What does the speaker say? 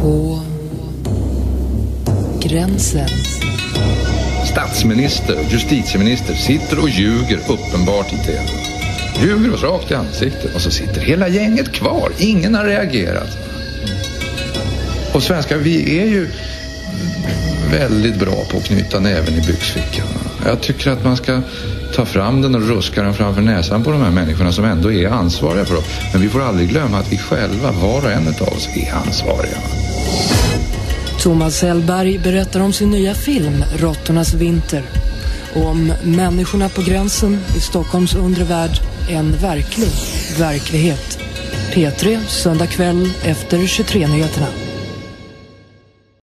På gränsen. Statsminister och justitieminister sitter och ljuger uppenbart i TV. Ljuger oss rakt i ansiktet och så sitter hela gänget kvar. Ingen har reagerat. Och svenskar, vi är ju väldigt bra på att knyta näven i byxfickan. Jag tycker att man ska ta fram den och ruska den framför näsan på de här människorna som ändå är ansvariga för dem. Men vi får aldrig glömma att vi själva, var och en av oss, är ansvariga. Thomas Hellberg berättar om sin nya film Råttornas vinter och om människorna på gränsen i Stockholms undre värld en verklig verklighet. P3 söndag kväll efter 23-nyheterna.